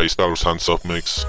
Bass Dollars Hands Up mix.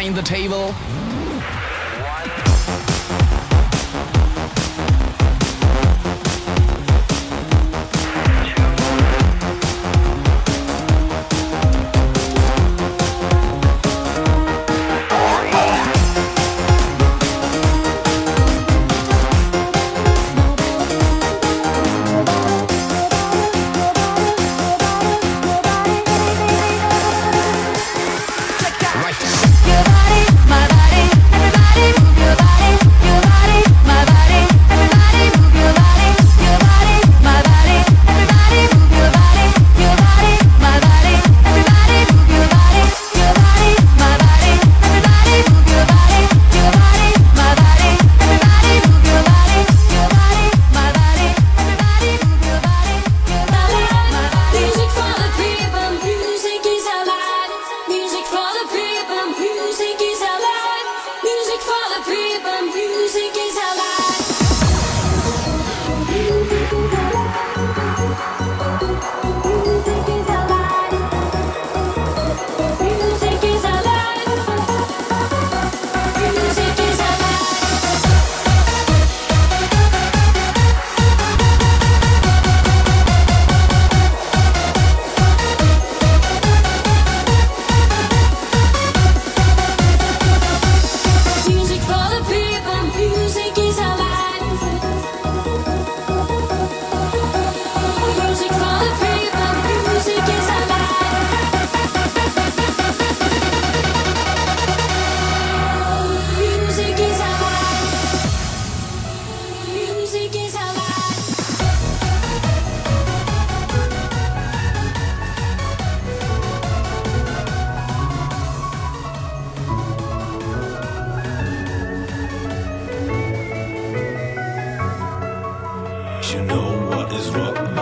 behind the table.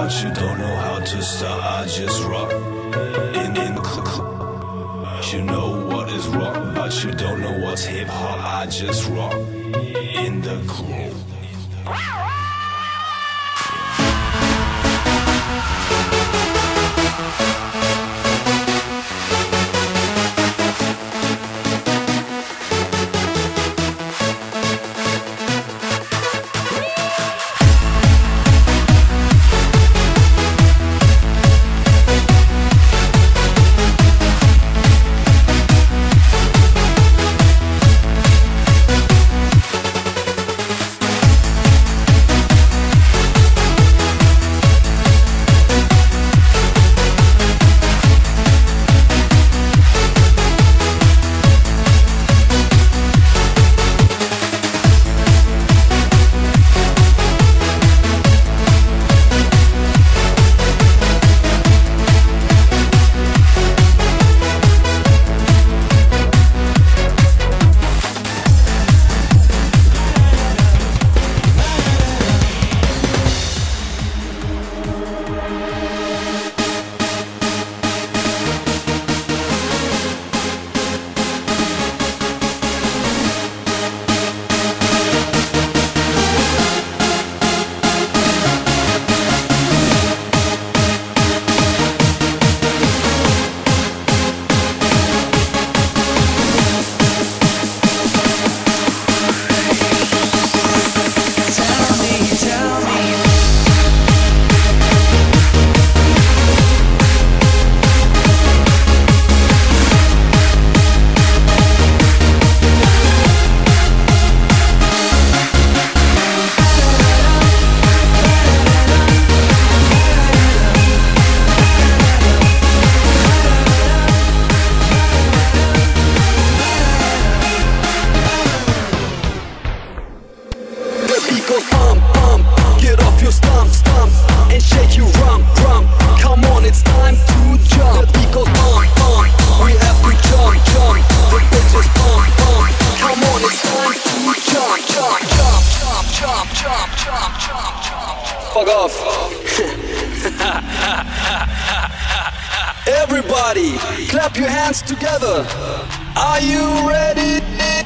But you don't know how to start. I just rock in in the cl- cl- You know what is rock, but you don't know what's hip hop. I just rock in the club. Are you ready?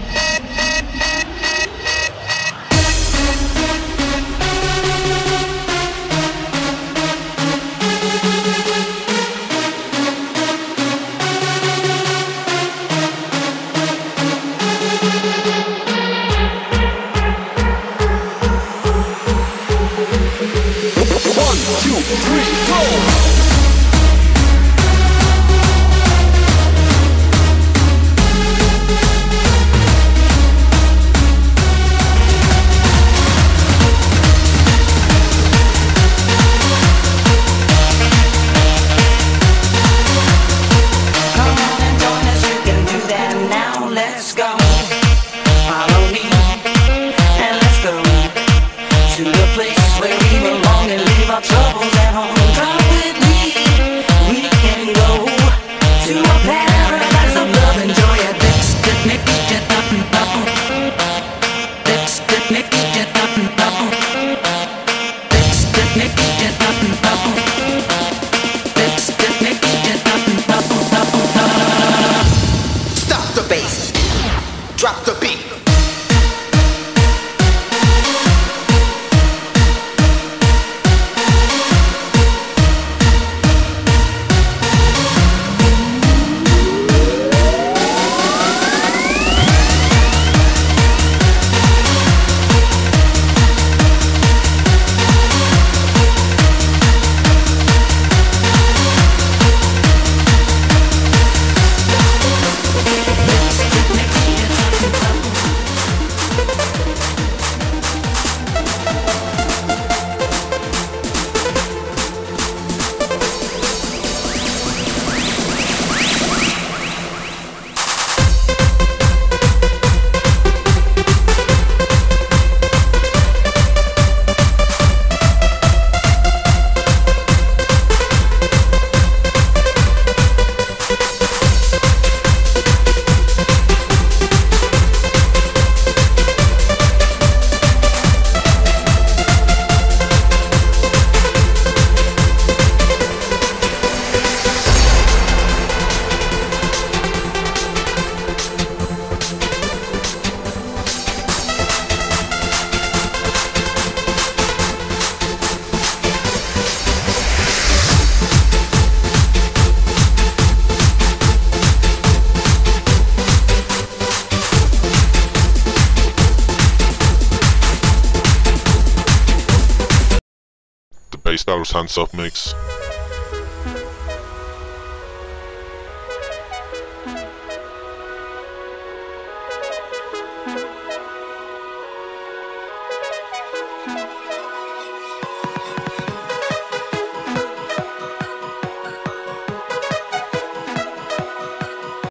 The Hands Up mix.